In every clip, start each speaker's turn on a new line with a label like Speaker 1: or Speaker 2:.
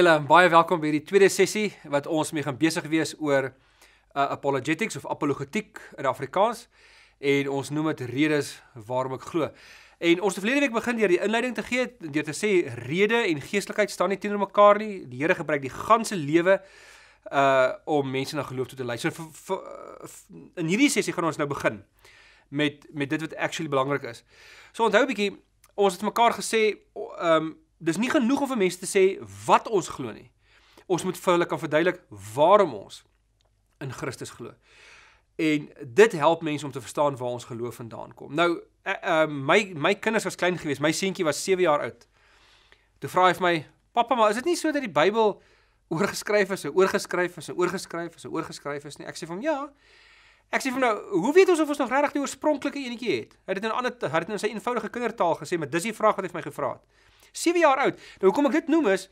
Speaker 1: Julle, baie welkom by hierdie tweede sessie wat ons mee gaan besig wees oor uh, apologetics of apologetiek in Afrikaans en ons noem dit redes waarom ek glo. En ons het verlede week begin deur die inleiding te gee deur te sê rede en geestelikheid staan nie teenoor mekaar nie. Die Here gebruik die ganse lewe uh om mense na geloof toe te lei. So v, v, v, in hierdie sessie gaan ons nou begin met met dit wat actually belangrik is. So onthou 'n bietjie, ons het mekaar gesê um dis nie genoeg om vir mense te sê wat ons glo nie. Ons moet vir hulle kan verduidelik waarom ons in Christus glo. En dit help mense om te verstaan waar ons geloof vandaan kom. Nou, uh, uh, my my kinders was klein geweest. My seentjie was 7 jaar oud. Toe vra hy vir my: "Pappa, maar is dit nie so dat die Bybel oorgeskryf is, oorgeskryf is, oorgeskryf is, oorgeskryf is nie?" Ek sê vir hom: "Ja." Ek sê vir hom nou, "Hoe weet ons of ons nog regtig die oorspronklike enetjie het?" Hy het dit in 'n ander hy het dit in sy eenvoudige kindertaal gesê, maar dis die vraag wat hy vir my gevra het. 7 jaar oud. Nou hoekom ek dit noem is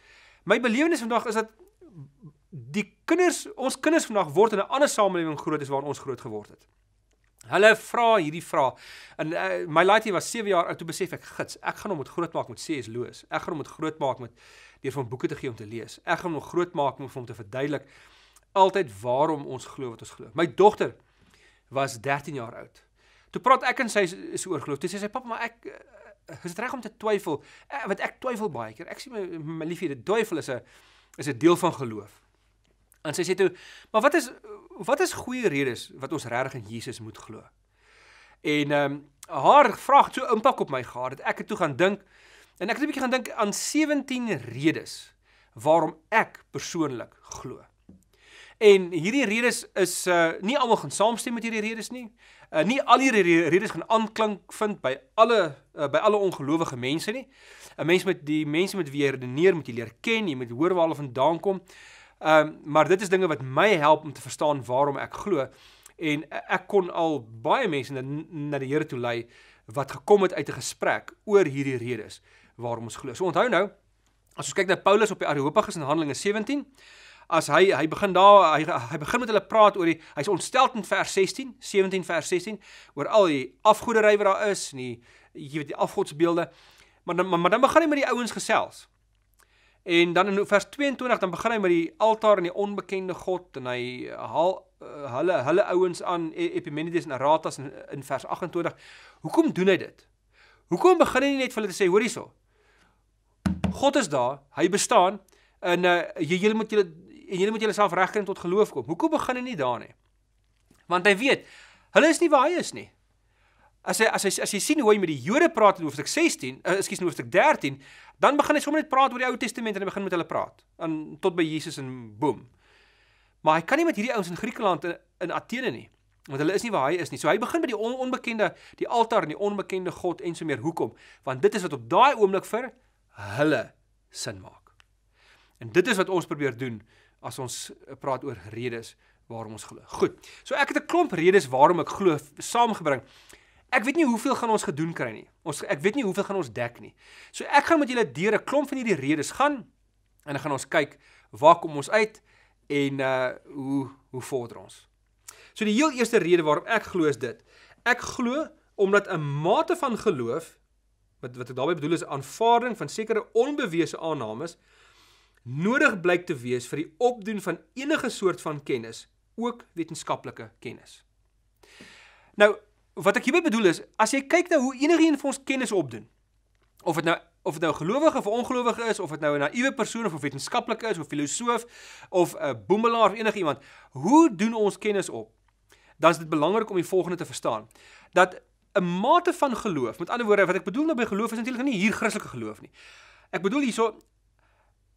Speaker 1: my belewenis vandag is dat die kinders, ons kinders vandag word in 'n ander samelewing groot as waar ons groot geword het. Hulle vra hierdie vraag. En uh, my laaitie was 7 jaar oud toe besef ek gits, ek gaan hom moet grootmaak met CS Loos. Ek gaan hom moet grootmaak met deur van boeke te gee om te lees. Ek gaan hom grootmaak om vir hom te verduidelik altyd waarom ons glo wat ons glo. My dogter was 13 jaar oud. Toe praat ek en sy is oor geloof. Toe sê sy pappa, maar ek is dit reg om te twyfel? Ek, wat ek twyfel baie keer. Ek sê my my liefie, dit twyfel is 'n is 'n deel van geloof. En sy sê toe, maar wat is wat is goeie redes wat ons regtig in Jesus moet glo? En ehm um, haar vraag het so impak op my gehad dat ek het toe gaan dink en ek het 'n bietjie gaan dink aan 17 redes waarom ek persoonlik glo. En hierdie redes is uh nie almal gaan saamstem met hierdie redes nie. Uh nie al hierdie redes gaan aanklank vind by alle uh, by alle ongelowige mense nie. 'n Mens met die mense met wie jy redeneer moet jy leer ken, jy moet hoor waar hulle vandaan kom. Ehm um, maar dit is dinge wat my help om te verstaan waarom ek glo en ek kon al baie mense na, na die Here toe lei wat gekom het uit 'n gesprek oor hierdie redes waarom ons glo. So onthou nou, as ons kyk na Paulus op die Areopagus in Handelinge 17, as hy hy begin daar hy hy begin met hulle praat oor die hy's ontstel in vers 16 17 vers 16 oor al die afgoderry wat daar is en die jy weet die afgodsbeelde. Maar dan maar, maar dan begin hy met die ouens gesels. En dan in vers 22 dan begin hy met die altaar en die onbekende god en hy haal uh, hulle hulle ouens aan e, Epimenides en Aratas in, in vers 28 hoekom doen hy dit? Hoekom begin hy net vir hulle te sê hoor hierso. God is daar hy bestaan en uh, jy julle moet julle en julle moet julleself regkry tot geloof kom. Hoekom begin hy nie daar nie? Want hy weet, hulle is nie waar hy is nie. As hy as hy as jy sien hoe hy met die Jode praat in hoofstuk 16, uh, ekskuus in hoofstuk 13, dan begin hy sommer net praat oor die Ou Testament en hy begin met hulle praat. En tot by Jesus en boem. Maar hy kan nie met hierdie ouens in Griekeland in, in Athene nie, want hulle is nie waar hy is nie. So hy begin by die on, onbekende, die altaar en die onbekende God en so meer. Hoekom? Want dit is wat op daai oomblik vir hulle sin maak. En dit is wat ons probeer doen as ons eh, praat oor redes waarom ons glo. Goed. So ek het 'n klomp redes waarom ek glo saamgebring. Ek weet nie hoeveel gaan ons gedoen kry nie. Ons ek weet nie hoeveel gaan ons dek nie. So ek gaan met julle deur 'n klomp van hierdie redes gaan en dan gaan ons kyk waar kom ons uit en uh hoe hoe vorder ons. So die heel eerste rede waarom ek glo is dit. Ek glo omdat 'n mate van geloof wat wat ek daarmee bedoel is aanvaarding van sekere onbewese aannames nodig blyk te wees vir die opdoen van enige soort van kennis, ook wetenskaplike kennis. Nou, wat ek hiermee bedoel is, as jy kyk na hoe enigiemand van ons kennis opdoen, of dit nou of dit nou gelowige of ongelowige is, of dit nou 'n naïewe persoon of 'n wetenskaplike is of filosoof of 'n boemelaar of enigiemand, hoe doen ons kennis op? Dan is dit belangrik om die volgende te verstaan: dat 'n mate van geloof, met ander woorde, wat ek bedoel nou by geloof is natuurlik nie hier Christelike geloof nie. Ek bedoel hierso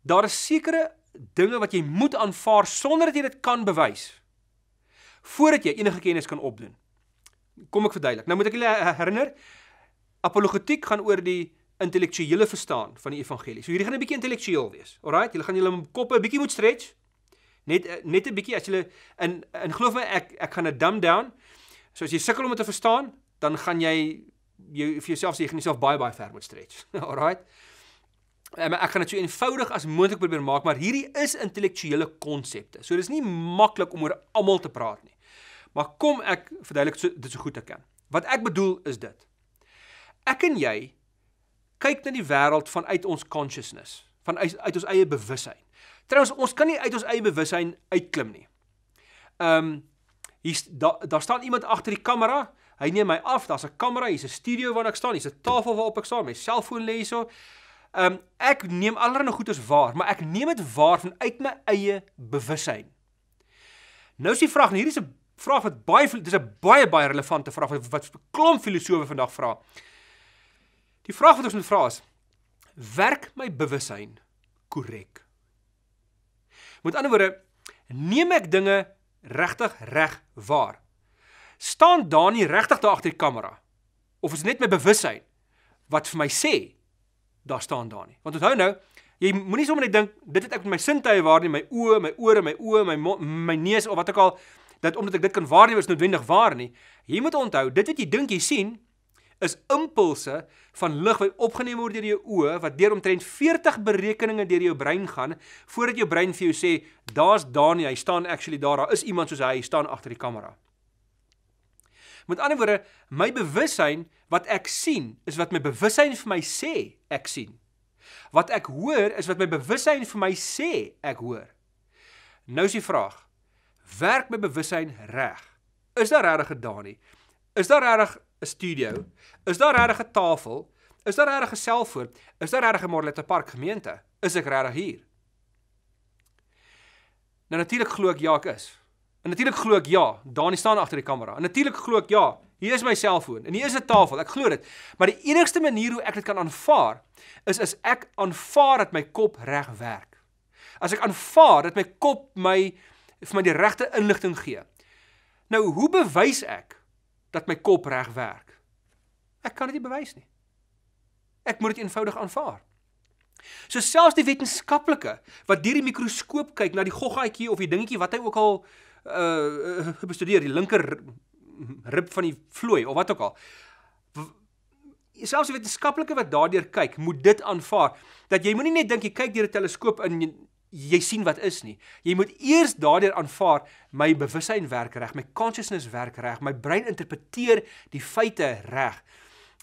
Speaker 1: daar is sekere dinge wat jy moet aanvaar sonder dat jy dit kan bewys voordat jy enige kennis kan opdoen. Kom ek verduidelik. Nou moet ek julle herinner, apologetiek gaan oor die intellektuele verstaan van die evangelie. So hierdie gaan 'n bietjie intellektueel wees. Alraight, julle gaan julle koppe 'n bietjie moet stretch. Net net 'n bietjie as julle in in glo my ek ek gaan 'n dumb down. So as jy sukkel om dit te verstaan, dan gaan jy jy vir jouself sê jy gaan jouself baie baie ver moet stretch. Alraight. Um, ek gaan dit so eenvoudig as moontlik probeer maak, maar hierdie is intellektuele konsepte. So dis nie maklik om oor almal te praat nie. Maar kom ek verduidelik so dit so goed ek kan. Wat ek bedoel is dit. Ek en jy kyk na die wêreld vanuit ons consciousness. van uit, ons eie bewussyn. Trouwens, ons kan nie uit ons eie bewussyn uitklim nie. Ehm um, hier daar daar staan iemand agter die kamera. Hy neem my af. Daar's 'n kamera, hier's 'n studio waar ek staan, hier's 'n tafel waarop ek staan, my selfoon lê hierso. Ehm um, ek neem allerlei goeders waar, maar ek neem dit waar vanuit my eie bewussyn. Nou is die vraag, hierdie is 'n vraag wat baie dis 'n baie baie relevante vraag wat wat klomp filosowe vandag vra. Die vraag wat ons moet vra is: werk my bewussyn korrek? Met ander woorde, neem ek dinge regtig reg waar? Staan daar nie regtig daar agter die kamera? Of is dit net my bewussyn wat vir my sê daar staan daar nie? Want onthou nou, jy moenie sommer net dink dit het ek met my sintuie waarneem, my oë, my ore, my oë, my my neus of wat ook al dat omdat ek dit kan waarneem is noodwendig waar nie. Jy moet onthou, dit wat jy dink jy sien is impulse van lig wat opgeneem word deur jou oë wat deur omtrent 40 berekeninge deur jou brein gaan voordat jou brein vir jou sê daar's Dani, hy staan actually daar, daar is iemand soos hy, hy staan agter die kamera. Met ander woorde, my bewussyn wat ek sien is wat my bewussyn vir my sê ek sien. Wat ek hoor is wat my bewussyn vir my sê ek hoor. Nou is die vraag, werk my bewussyn reg? Is daar regtig 'n Dani? Is daar regtig 'n studio? Is daar regtig 'n tafel? Is daar regtig 'n selfoon? Is daar regtig 'n Morlette Park gemeente? Is ek regtig hier? Nou natuurlik glo ek ja ek is. En natuurlik glo ek ja, Dani staan agter die kamera. En natuurlik glo ek ja, hier is my selfoon en hier is 'n tafel. Ek glo dit. Maar die enigste manier hoe ek dit kan aanvaar is as ek aanvaar dat my kop reg werk. As ek aanvaar dat my kop my vir my die regte inligting gee. Nou, hoe bewys ek dat my kop reg werk. Ek kan dit nie bewys nie. Ek moet dit eenvoudig aanvaar. So selfs die wetenskaplike wat deur die mikroskoop kyk na die goggaatjie of die dingetjie wat hy ook al uh bestudeer, die linker rib van die vlooi of wat ook al. Selfs die wetenskaplike wat daardeur kyk, moet dit aanvaar dat jy moenie net dink jy kyk deur 'n teleskoop in jy sien wat is nie. Jy moet eers daardeur aanvaar my bewussyn werk reg, my consciousness werk reg, my brein interpreteer die feite reg.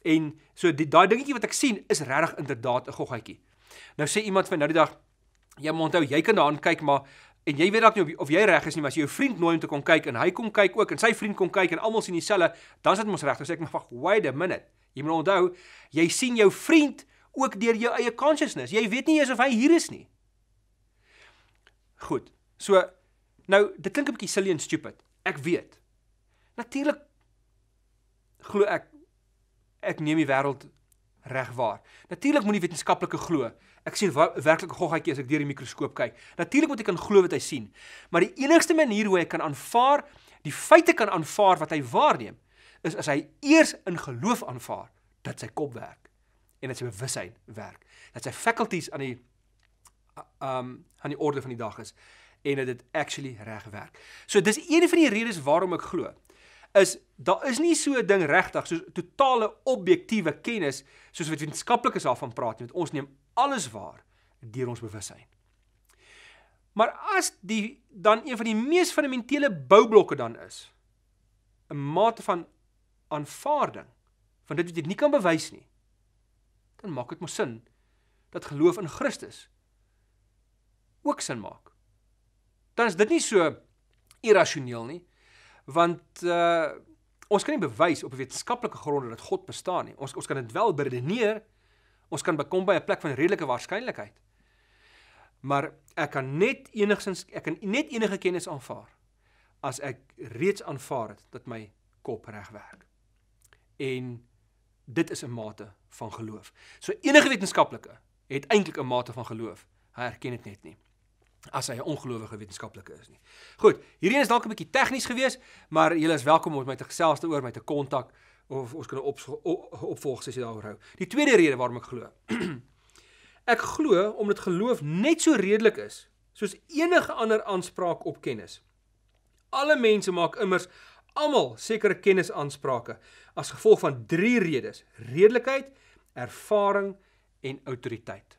Speaker 1: En so die daai dingetjie wat ek sien is regtig inderdaad 'n goggaatjie. Nou sê iemand van nou die dag, jy moet onthou jy kan daaraan kyk maar en jy weet dalk nie of jy reg is nie, maar as jy jou vriend nooi om te kom kyk en hy kom kyk ook en sy vriend kom kyk en almal sien dieselfde, dan is dit mos reg. Dan sê ek maar wag, wait a minute. Jy moet onthou, jy sien jou vriend ook deur jou eie consciousness. Jy weet nie eers of hy hier is nie. Goed. So nou, dit klink 'n bietjie silly en stupid. Ek weet. Natuurlik glo ek ek neem die wêreld reg waar. Natuurlik moenie wetenskaplike glo. Ek sien werklik 'n goggaatjie as ek deur die mikroskoop kyk. Natuurlik moet ek kan glo wat hy sien. Maar die enigste manier hoe hy kan aanvaar, die feite kan aanvaar wat hy waarneem, is as hy eers in geloof aanvaar dat sy kop werk en dat sy bewussyn werk. Dat sy faculties aan die um aan die orde van die dag is en dat dit actually reg werk. So dis een van die redes waarom ek glo is daar is nie so 'n ding regtig soos totale objektiewe kennis soos wat wetenskaplikes daarvan praat nie. Ons neem alles waar deur ons bewussyn. Maar as die dan een van die mees fundamentele boublokke dan is 'n mate van aanvaarding van dit wat jy nie kan bewys nie, dan maak dit mos sin dat geloof in Christus ook sin maak. Dan is dit nie so irrasioneel nie, want uh ons kan nie bewys op wetenskaplike gronde dat God bestaan nie. Ons ons kan dit wel beredeneer. Ons kan bekom by 'n plek van redelike waarskynlikheid. Maar ek kan net enigsins ek kan net enige kennis aanvaar as ek reeds aanvaar het dat my kop reg werk. En dit is 'n mate van geloof. So enige wetenskaplike het eintlik 'n mate van geloof. Hy erken dit net nie as hy 'n ongelowige wetenskaplike is nie. Goed, hierdie is dalk 'n bietjie tegnies geweest, maar julle is welkom om met my te gesels te oor my te kontak of ons kan 'n op, op, opvolg sessie daaroor hou. Die tweede rede waarom ek glo. ek glo omdat geloof net so redelik is soos enige ander aanspraak op kennis. Alle mense maak immers almal sekere kennisaansprake as gevolg van drie redes: redelikheid, ervaring en autoriteit.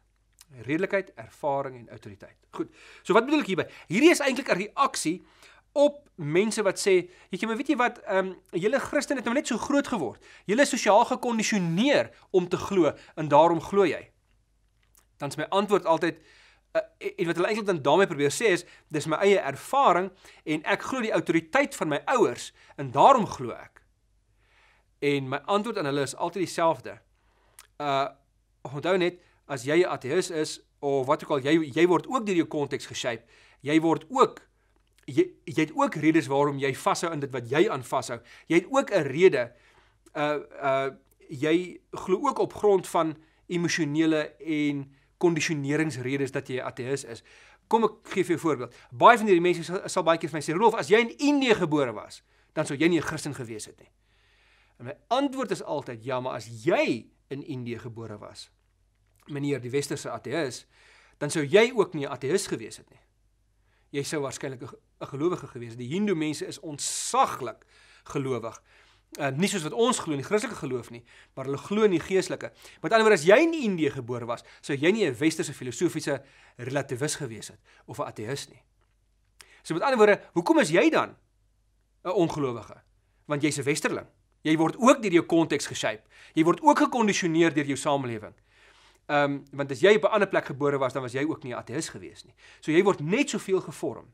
Speaker 1: Redelikheid, ervaring en autoriteit. Goed. So wat bedoel ek hierby? Hierdie is eintlik 'n reaksie op mense wat sê, weet jy, maar weet jy wat, ehm um, julle Christen het nou net so groot geword. Julle is sosiaal gekondisioneer om te glo en daarom glo jy. dan is my antwoord altyd uh, en wat hulle eintlik dan daarmee probeer sê is dis my eie ervaring en ek glo die autoriteit van my ouers en daarom glo ek. En my antwoord aan hulle is altyd dieselfde. Uh onthou net as jy 'n ateïs is of wat ook al jy jy word ook deur jou konteks geshape. Jy word ook jy jy het ook redes waarom jy vashou in dit wat jy aan vashou. Jy het ook 'n rede uh uh jy glo ook op grond van emosionele en kondisioneringsredes dat jy 'n ateïs is. Kom ek gee vir jou 'n voorbeeld. Baie van hierdie mense sal, sal baie keer vir my sê, "Rolf, as jy in Indië gebore was, dan sou jy nie 'n Christen gewees het nie." En my antwoord is altyd, "Ja, maar as jy in Indië gebore was, meneer die westerse ateïs, dan sou jy ook nie 'n ateïs gewees het nie. Jy sou waarskynlik 'n gelowige gewees het. Die Hindoe mense is ontsaglik gelowig uh, nie soos wat ons glo in die Christelike geloof nie, maar hulle glo in die geestelike. Met ander woorde, as jy in Indië gebore was, sou jy nie 'n westerse filosofiese relativis gewees het of 'n ateïs nie. So met ander woorde, hoekom is jy dan 'n ongelowige? Want jy's 'n westerling. Jy word ook deur jou konteks geshape. Jy word ook gekondisioneer deur jou samelewing. Ehm um, want as jy op 'n ander plek gebore was, dan was jy ook nie 'n ateïs gewees nie. So jy word net soveel gevorm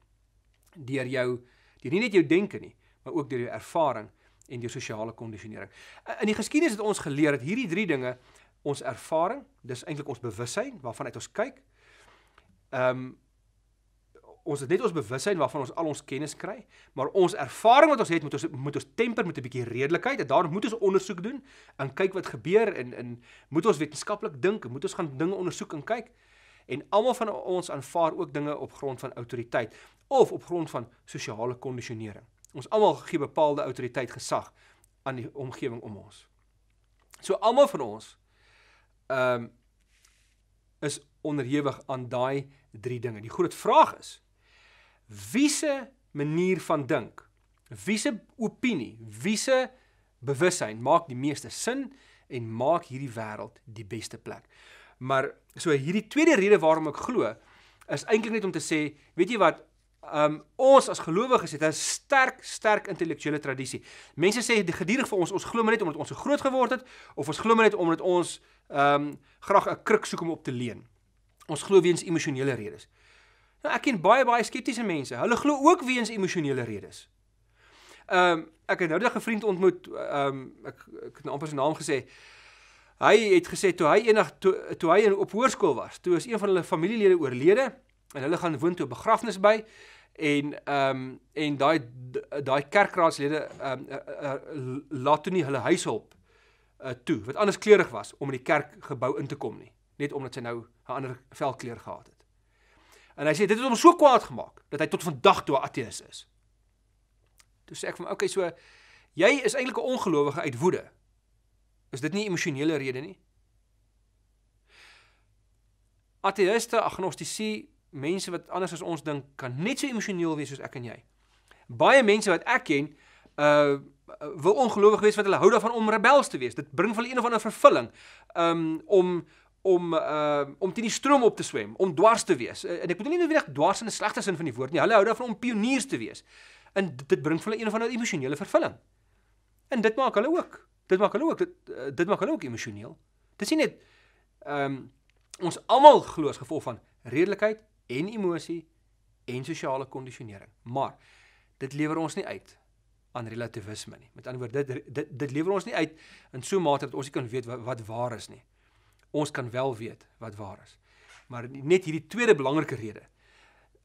Speaker 1: deur jou deur nie net jou denke nie, maar ook deur jou ervaring en deur sosiale kondisionering. In die geskiedenis het ons geleer dat hierdie drie dinge ons ervaring, dis eintlik ons bewussyn waarvan uit ons kyk. Ehm um, ons het net ons bewussyn waarvan ons al ons kennis kry, maar ons ervaring wat ons het moet ons moet ons temper met 'n bietjie redelikheid en daarom moet ons ondersoek doen en kyk wat gebeur en in moet ons wetenskaplik dink, moet ons gaan dinge ondersoek en kyk. En almal van ons aanvaar ook dinge op grond van autoriteit of op grond van sosiale kondisionering. Ons almal gee bepaalde autoriteit gesag aan die omgewing om ons. So almal van ons ehm um, is onderhewig aan daai drie dinge. Die groot vraag is wie se manier van dink, wie se opinie, wie se bewussyn maak die meeste sin en maak hierdie wêreld die beste plek. Maar so hierdie tweede rede waarom ek glo is eintlik net om te sê, weet jy wat, Um ons as gelowiges het 'n sterk sterk intellektuele tradisie. Mense sê gedurig vir ons ons glo maar net omdat ons so groot geword het of ons glo maar net omdat ons um graag 'n kruk soek om op te leen. Ons glo weens emosionele redes. Nou ek ken baie baie skeptiese mense. Hulle glo ook weens emosionele redes. Um ek het nou 'n vriend ontmoet, um ek ek het 'n amper sy naam gesê. Hy het gesê toe hy eendag toe, toe hy op hoërskool was, toe is een van hulle familielede oorlede en hulle gaan woon toe 'n begrafnis by en ehm um, en daai daai kerkraadslede ehm um, uh, uh, laat toe nie hulle huishulp uh, toe wat anders kleurig was om in die kerkgebou in te kom nie net omdat sy nou 'n ander velkleur gehad het. En hy sê dit het hom so kwaad gemaak dat hy tot vandag toe 'n ateïs is. Toe sê ek hom, "Oké, so jy is eintlik 'n ongelowige uit woede. Is dit nie emosionele rede nie?" Ateïste, agnostici, mense wat anders as ons dink kan net so emosioneel wees soos ek en jy. Baie mense wat ek ken, uh wil ongelowig wees wat hulle hou daarvan om rebels te wees. Dit bring vir hulle een of ander vervulling. Um om om uh om teen die stroom op te swem, om dwars te wees. Uh, en ek bedoel nie noodwendig dwars in 'n slegte sin van die woord nie. Hulle hou daarvan om pioniers te wees. En dit bring vir hulle een of ander emosionele vervulling. En dit maak hulle ook. Dit maak hulle ook dit uh, dit maak hulle ook emosioneel. Dit sien net um ons almal glo as gevolg van redelikheid, en emosie en sosiale kondisionering. Maar dit lewer ons nie uit aan relativisme nie. Met ander woorde, dit dit dit lewer ons nie uit in so 'n mate dat ons nie kan weet wat, wat waar is nie. Ons kan wel weet wat waar is. Maar net hierdie tweede belangrike rede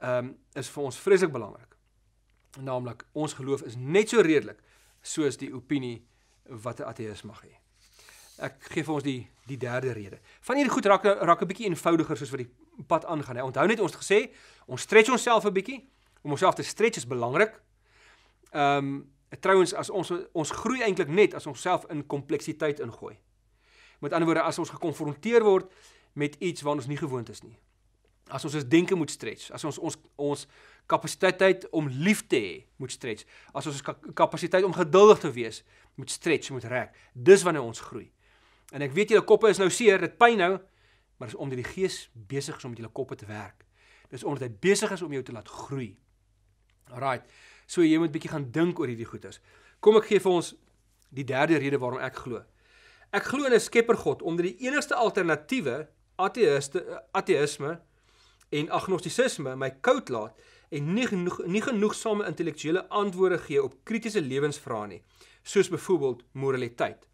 Speaker 1: ehm um, is vir ons vreeslik belangrik. Naamlik ons geloof is net so redelik soos die opinie wat 'n ateïs mag hê. Ek gee vir ons die die derde rede. Van hierdie goed raak raak 'n bietjie eenvoudiger soos wat die pad aangaan. Hy onthou net ons het gesê, ons stretch onsself 'n bietjie. Om onsself te stretch is belangrik. Ehm um, trouens as ons ons groei eintlik net as ons self in kompleksiteit ingooi. Met ander woorde as ons gekonfronteer word met iets waarna ons nie gewoond is nie. As ons ons denke moet stretch, as ons ons ons kapasiteit om lief te hê moet stretch, as ons ons kapasiteit om geduldig te wees moet stretch, moet rek. Dis wanneer ons groei. En ek weet julle koppe is nou seer, dit pyn nou, maar dis omdat die Gees besig is om met julle koppe te werk. Dis omdat hy besig is om jou te laat groei. Alraait. So jy moet bietjie gaan dink oor hierdie goeters. Kom ek gee vir ons die derde rede waarom ek glo. Ek glo in 'n Skepper God omdat die enigste alternatiewe ateïste ateïsme en agnostisisme my koud laat en nie genoeg nie genoegsame intellektuele antwoorde gee op kritiese lewensvrae nie, soos byvoorbeeld moraliteit.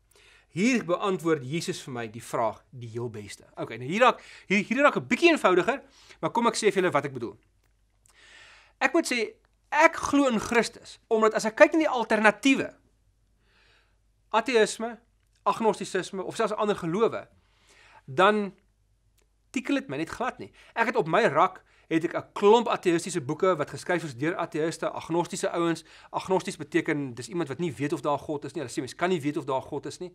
Speaker 1: Hier beantwoord Jesus vir my die vraag die heel beste. Okay, nou hier raak hier hier raak 'n bietjie eenvoudiger, maar kom ek sê vir julle wat ek bedoel. Ek moet sê ek glo in Christus omdat as ek kyk na die alternatiewe ateïsme, agnostisisme of selfs ander gelowe, dan tikkel dit my net glad nie. Ek het op my rak het ek 'n klomp ateïstiese boeke wat geskryf is deur ateïste, agnostiese ouens. Agnosties beteken dis iemand wat nie weet of daar God is nie. Hulle sê mens kan nie weet of daar God is nie.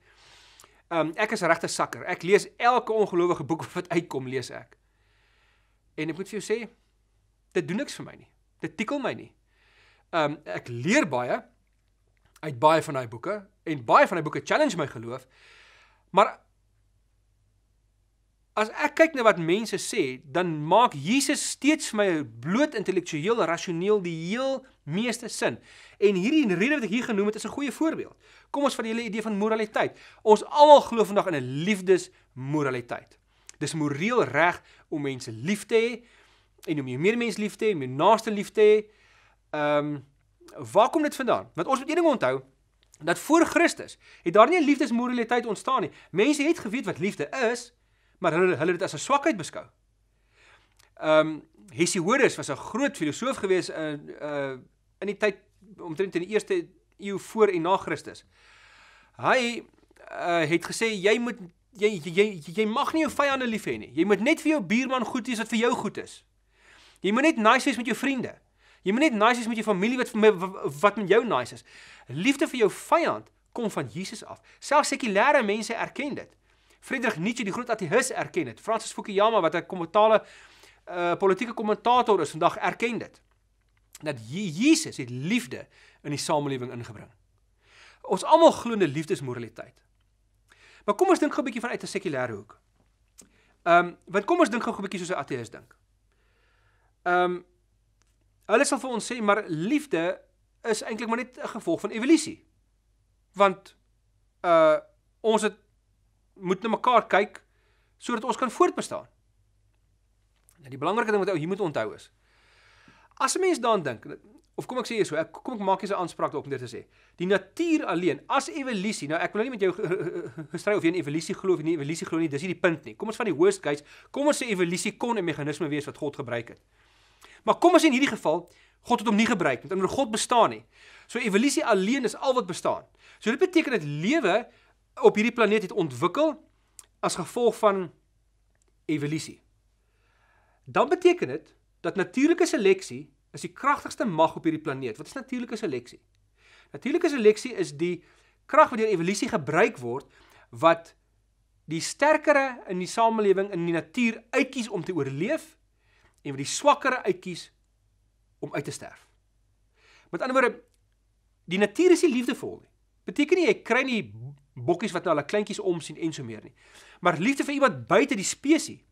Speaker 1: Um ek is regte sakker. Ek lees elke ongelowige boek wat uitkom, lees ek. En ek moet vir jou sê, dit doen niks vir my nie. Dit tikkel my nie. Um ek leer baie uit baie van daai boeke en baie van daai boeke challenge my geloof. Maar as ek kyk na wat mense sê, dan maak Jesus steeds vir my bloot intellektueel, rasioneel die heel meeste sin. En hierdie rede wat ek hier genoem het, is 'n goeie voorbeeld. Kom ons van die hele idee van moraliteit. Ons almal glo vandag in 'n liefdesmoraliteit. Dis moreel reg om mense lief te hê en om jou medemens lief te hê, om jou naaste lief te hê. Ehm um, waar kom dit vandaan? Want ons moet een ding onthou, dat voor Christus het daar nie 'n liefdesmoraliteit ontstaan nie. Mense het geweet wat liefde is, maar hulle hulle dit as 'n swakheid beskou. Ehm um, Hesiodus was 'n groot filosoof gewees in uh in die tyd omtrent in die eerste eeu voor en na Christus. Hy uh het gesê jy moet jy jy jy mag nie jou vyande lief hê nie. Jy moet net vir jou buurman goed wees wat vir jou goed is. Jy moet net nice wees met jou vriende. Jy moet net nice wees met jou familie wat wat met jou nice is. Liefde vir jou vyand kom van Jesus af. Selfs sekulêre mense erken dit. Friedrich Nietzsche, die groot ateïs, erken dit. Francis Fukuyama wat 'n kommentale uh politieke kommentator is, vandag erken dit. Dat Jesus het liefde in die samelewing ingebring. Ons almal glo in liefdesmoraliteit. Maar kom ons dink gou 'n bietjie vanuit 'n sekulêre hoek. Ehm, um, want kom ons dink gou 'n bietjie soos 'n ateïs dink. Ehm, um, hulle sal vir ons sê maar liefde is eintlik maar net 'n gevolg van evolusie. Want uh ons het moet na mekaar kyk sodat ons kan voortbestaan. Nou die belangrike ding wat ou hier moet onthou is as 'n mens daaraan dink of kom ek sê so, ek kom ek maak jy 'n aanspraak op om dit te sê. Die natuur alleen as evolusie. Nou ek wil nou nie met jou gestry of jy in evolusie glo of nie evolusie glo nie, dis nie die punt nie. Kom ons van die worst case, kom ons sê evolusie kon 'n meganisme wees wat God gebruik het. Maar kom ons in hierdie geval, God het hom nie gebruik nie, omdat God bestaan nie. So evolusie alleen is al wat bestaan. So dit beteken dat lewe op hierdie planeet het ontwikkel as gevolg van evolusie. Dan beteken dit dat natuurlike seleksie is die kragtigste mag op hierdie planeet. Wat is natuurlike seleksie? Natuurlike seleksie is die krag wat deur evolusie gebruik word wat die sterkere in die samelewing in die natuur uitkies om te oorleef en wat die swakkere uitkies om uit te sterf. Met ander woorde, die natuur is nie liefdevol nie. Beteken nie jy kry nie bokkies wat na hulle kleintjies omsien en so meer nie. Maar liefde vir iemand buite die spesies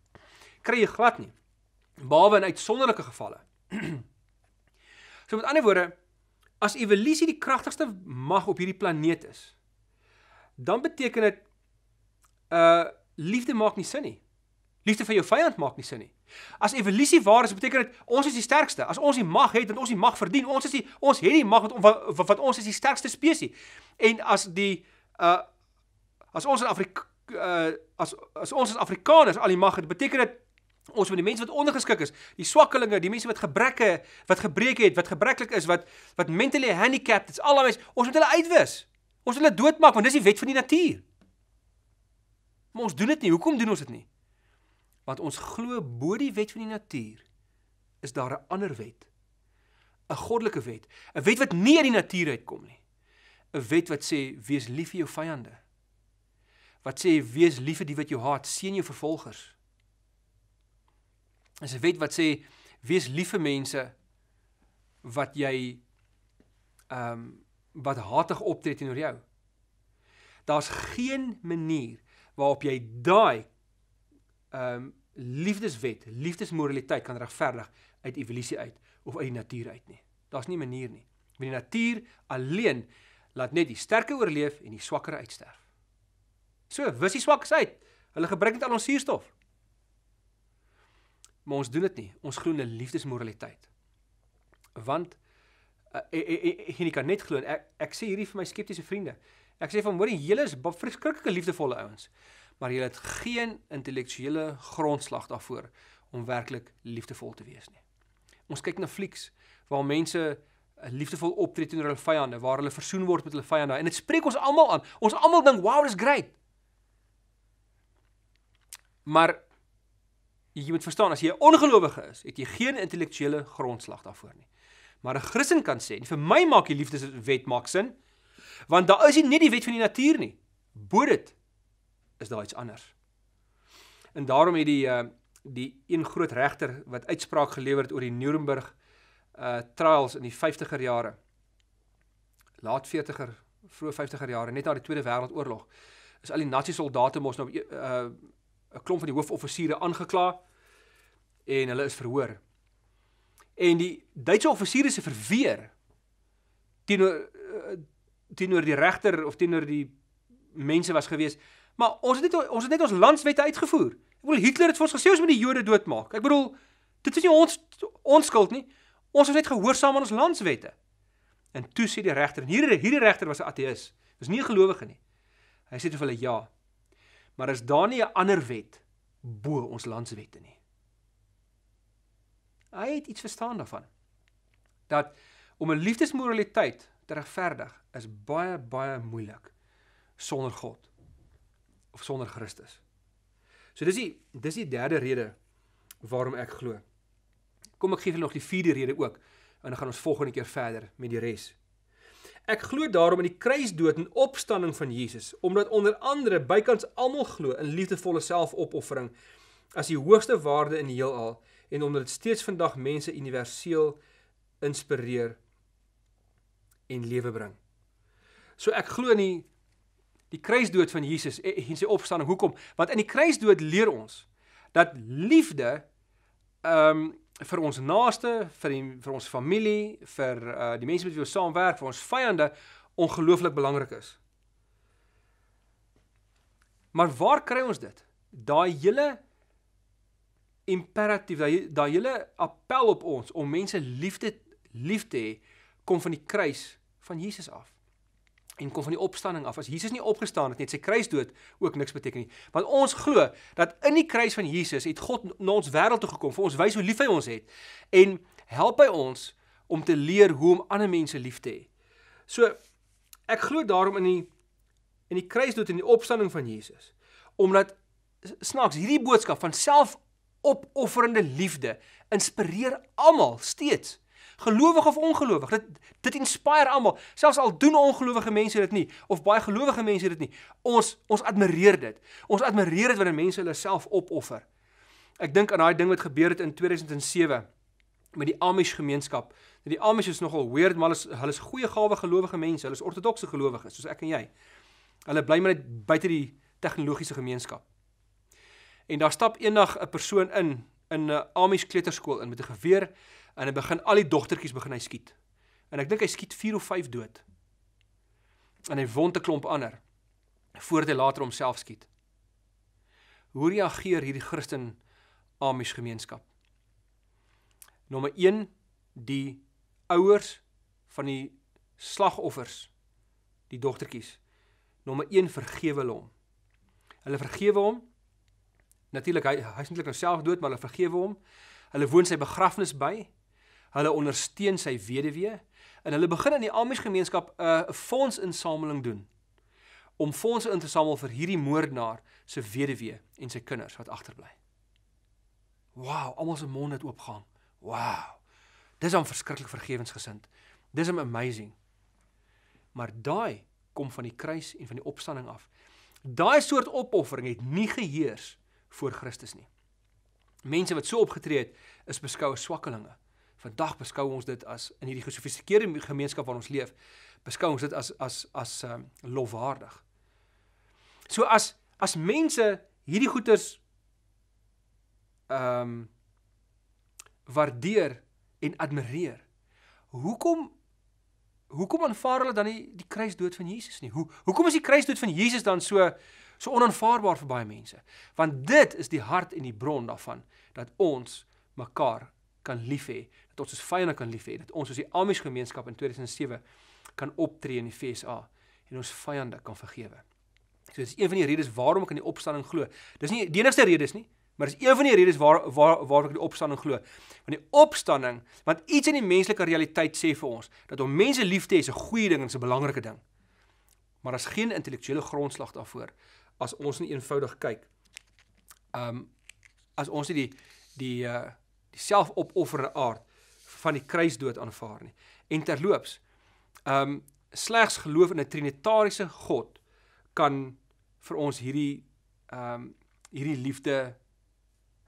Speaker 1: kry jy glad nie. Behalwe in uitsonderlike gevalle. so met ander woorde, as evolusie die kragtigste mag op hierdie planeet is, dan beteken dit uh liefde maak nie sin nie. Liefde vir jou vyand maak nie sin nie. As evolusie waar is, beteken dit ons is die sterkste. As ons die mag het, dan ons die mag verdien. Ons is die ons het die mag wat, wat, wat ons is die sterkste spesies. En as die uh as ons in Afrika uh as as ons as Afrikaners al die mag het, beteken dit ons moet die mense wat ondergeskik is, die swakkelinge, die mense wat gebreke, wat gebreke het, wat gebreklik is, wat wat mentally handicapped is, al daai mense, ons moet hulle uitwis. Ons moet hulle doodmaak want dis die wet van die natuur. Maar ons doen dit nie. Hoekom doen ons dit nie? Want ons glo bo die wet van die natuur is daar 'n ander wet. 'n Goddelike wet, 'n wet wat nie uit die natuur uitkom nie. 'n Wet wat sê wees lief vir jou vyande wat sê wees lief vir die wat jou haat, seën jou vervolgers. Dis 'n wet wat sê wees lief vir mense wat jy ehm um, wat hatig optree teenoor jou. Daar's geen manier waarop jy daai ehm um, liefdeswet, liefdesmoraliteit kan regverdig uit evolusie uit of uit die natuur uit nie. Daar's nie manier nie. Met die natuur alleen laat net die sterker oorleef en die swakker uitsterf. So, wis die swakkes uit. Hulle gebruik net al ons suurstof. Maar ons doen dit nie. Ons glo in 'n liefdesmoraliteit. Want uh, en ek kan net glo ek ek sê hierdie vir my skeptiese vriende. Ek sê van hoor julle is verskriklike liefdevolle ouens, maar julle het geen intellektuele grondslag daarvoor om werklik liefdevol te wees nie. Ons kyk na flieks waar mense liefdevol optree teenoor hulle vyande, waar hulle versoen word met hulle vyande en dit spreek ons almal aan. Ons almal dink, "Wow, dis great." Maar jy moet verstaan as jy 'n ongelowige is, het jy geen intellektuele grondslag daarvoor nie. Maar 'n Christen kan sê, vir my maak die liefdeswet maak sin, want daar is nie net die wet van die natuur nie. Bo dit is daar iets anders. En daarom het die uh die een groot regter wat uitspraak gelewer het oor die Nuremberg uh trials in die 50er jare. Laat 40er, vroeë 50er jare, net na die Tweede Wêreldoorlog, is al die nazi soldate mos nou uh 'n klomp van die hoofoffisiere aangekla en hulle is verhoor. En die Duitse offisiere se verweer teenoor uh, teenoor die regter of teenoor die mense was gewees, maar ons het net ons het net ons landswette uitgevoer. Ek bedoel Hitler het vir ons gesê ons moet die Jode doodmaak. Ek bedoel dit is nie ons ons skuld nie. Ons is net gehoorsaam aan ons landswette. En toe sê die regter, en hierdie hierdie regter was 'n ateïs. Was nie 'n gelowige nie. Hy sê vir hulle ja. Maar is daar nie 'n ander wet bo ons landswette nie? Hy het iets verstaan daarvan. Dat om 'n liefdesmoraliteit te regverdig is baie baie moeilik sonder God of sonder Christus. So dis die dis die derde rede waarom ek glo. Kom ek gee julle nog die vierde rede ook en dan gaan ons volgende keer verder met die res. Ek glo daarom in die kruisdood en opstanding van Jesus omdat onder andere bykans almal glo in liefdevolle selfopoffering as die hoogste waarde in die heelal en omdat dit steeds vandag mense universeel inspireer en lewe bring. So ek glo in die die kruisdood van Jesus en sy opstanding. Hoekom? Want in die kruisdood leer ons dat liefde ehm um, vir ons naaste, vir die, vir ons familie, vir uh die mense met wie ons saamwerk, vir ons vyande ongelooflik belangrik is. Maar waar kry ons dit? Daai hele imperatief, daai daai hele appel op ons om mense liefde lief te hê, kom van die kruis van Jesus af en kom van die opstanding af. As Jesus nie opgestaan het nie, het sy kruisdood ook niks beteken nie. Want ons glo dat in die kruis van Jesus het God na ons wêreld toe gekom, vir ons wys hoe lief hy ons het en help hy ons om te leer hoe om ander mense lief te hê. So ek glo daarom in die in die kruisdood en die opstanding van Jesus. Omdat snaaks hierdie boodskap van selfopofferende liefde inspireer almal steeds gelowig of ongelowig. Dit dit inspireer almal. Selfs al doen ongelowige mense dit nie of baie gelowige mense dit nie. Ons ons admireer dit. Ons admireer dit wanneer mense hulle self opoffer. Ek dink aan daai ding wat gebeur het in 2007 met die Amish gemeenskap. Die Amish is nogal weird, maar hulle is hulle is goeie gawe gelowige mense. Hulle is ortodokse gelowiges soos ek en jy. Hulle bly maar net buite die tegnologiese gemeenskap. En daar stap eendag 'n persoon in in 'n Amish kleuterskool in met 'n geweer en hy begin al die dogtertjies begin hy skiet. En ek dink hy skiet 4 of 5 dood. En hy wond 'n klomp ander voordat hy later homself skiet. Hoe reageer hierdie Christen Amish gemeenskap? Nommer 1 die ouers van die slagoffers, die dogtertjies. Nommer 1 vergewe hulle hom. Hulle vergewe hom. Natuurlik hy hy's eintlik nou self dood, maar hulle vergewe hom. Hulle woon sy begrafnis by hulle ondersteun sy weduwee en hulle begin in die Amish gemeenskap 'n uh, fondsinsameling doen om fondse in te samel vir hierdie moordenaar se weduwee en sy kinders wat agterbly. Wow, almal se monde het oopgaan. Wow. Dis om verskriklik vergewensgesind. Dis am amazing. Maar daai kom van die kruis en van die opstanding af. Daai soort opoffering het nie geheers voor Christus nie. Mense wat so opgetree het, is beskou as swakkelinge. Vandag beskou ons dit as in hierdie gesofistikeerde gemeenskap waarin ons leef, beskou ons dit as as as um, lofwaardig. So as as mense hierdie goeders ehm um, waardeer en admireer, hoekom hoekom aanvaar hulle dan nie die kruisdood van Jesus nie? Hoe hoekom is die kruisdood van Jesus dan so so onaanvaarbaar vir baie mense? Want dit is die hart en die bron daarvan dat ons mekaar kan lief hê, dat ons vyande kan lief hê, dat ons soos die Amish gemeenskap in 2007 kan optree in die FSA en ons vyande kan vergewe. So dis een van die redes waarom ek aan die opstanding glo. Dis nie die enigste rede is nie, maar dis een van die redes waar waar waar ek die opstanding glo. Want die opstanding, want iets in die menslike realiteit sê vir ons dat om mense lief te hê is 'n goeie ding en 'n belangrike ding. Maar daar's geen intellektuele grondslag daarvoor as ons net eenvoudig kyk. Um as ons nie die die uh die selfopofferende aard van die kruisdood aanvaar nie. En terloops, um slegs geloof in 'n trinitariese God kan vir ons hierdie ehm um, hierdie liefde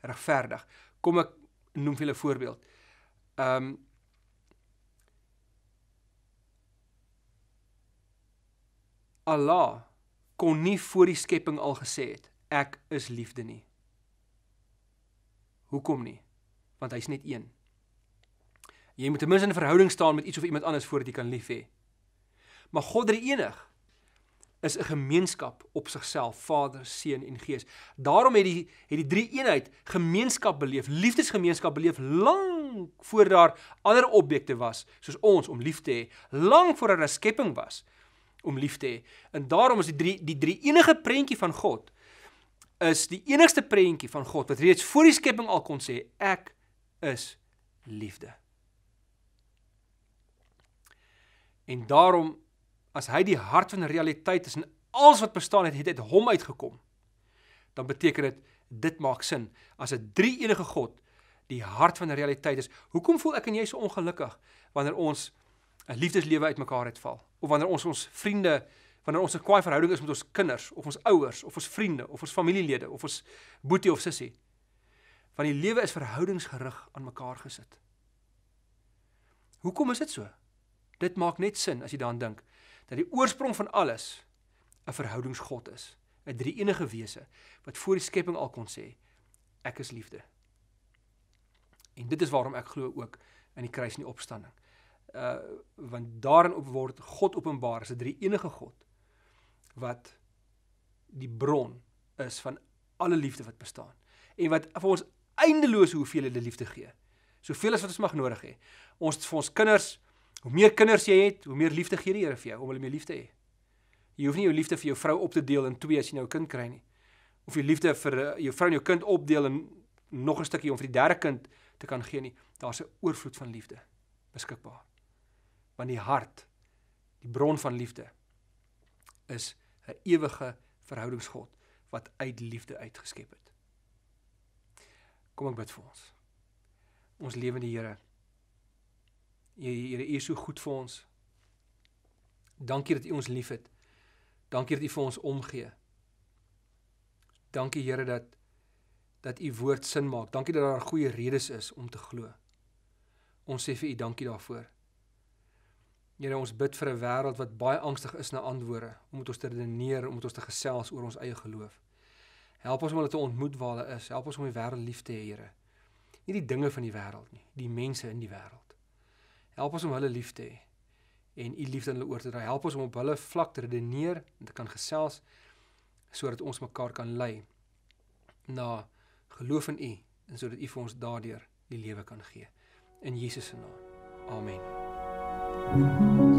Speaker 1: regverdig. Kom ek noem vir julle 'n voorbeeld. Ehm um, Allah kon nie voor die skepping al gesê het ek is liefde nie. Hoekom nie? Want hy's net een. Jy moet ten minste in 'n verhouding staan met iets of iemand anders voordat jy kan lief hê. Maar God drie enig is 'n gemeenskap op sigself, Vader, Seun en Gees. Daarom het die het die drie eenheid gemeenskap beleef, liefdesgemeenskap beleef lank voor daar ander objekte was soos ons om lief te hê, lank voor daar 'n skepping was om lief te hê. En daarom is die drie die drie enige prentjie van God is die enigste prentjie van God wat reeds voor die skepping al kon sê ek is liefde. En daarom as hy die hart van realiteit is en alles wat bestaan het, het uit hom uitgekom, dan beteken dit dit maak sin as 'n drie enige God die hart van realiteit is. Hoekom voel ek en jy so ongelukkig wanneer ons 'n liefdeslewe uitmekaar uitval of wanneer ons ons vriende wanneer ons 'n kwaai verhouding is met ons kinders of ons ouers of ons vriende of ons familielede of ons boetie of sussie? Want die lewe is verhoudingsgerig aan mekaar gesit. Hoekom is dit so? Dit maak net sin as jy daaraan dink dat die oorsprong van alles 'n verhoudingsgod is, 'n drie-enige wese wat voor die skepping al kon sê ek is liefde. En dit is waarom ek glo ook in die kruis en die opstanding. Uh want daarin op word God openbaar as 'n drie-enige God wat die bron is van alle liefde wat bestaan en wat vir ons eindelose hoeveelhede liefde gee. Soveel as wat ons mag nodig hê. Ons vir ons kinders Hoe meer kinders jy het, hoe meer liefde gee die Here vir jou om hulle meer lief te hê. Jy hoef nie jou liefde vir jou vrou op te deel in twee as jy nou 'n kind kry nie. Of jy liefde vir uh, jou vrou en jou kind opdeel en nog 'n stukkie om vir die derde kind te kan gee nie. Daar's 'n oorvloed van liefde beskikbaar. Want die hart, die bron van liefde is 'n ewige verhoudingsgod wat uit liefde uitgeskep het. Kom ek bid vir ons. Ons lewende Here Here, U is so goed vir ons. Dankie dat U ons liefhet. Dankie dat U vir ons omgee. Dankie Here dat dat U woord sin maak. Dankie dat daar goeie redes is om te glo. Ons sê vir U dankie daarvoor. Here, ons bid vir 'n wêreld wat baie angstig is na antwoorde, om met ons te redeneer, om met ons te gesels oor ons eie geloof. Help ons om hulle te ontmoet waar hulle is. Help ons om die wêreld lief te hê, Here. Nie die dinge van die wêreld nie, die mense in die wêreld. Help ons om hulle lief te hê en u liefde aan hulle oor te dra. Help ons om op hulle vlak te redeneer en te kan gesels sodat ons mekaar kan lei na geloof in u en sodat u vir ons daardeur die lewe kan gee. In Jesus se naam. Amen. Thank you.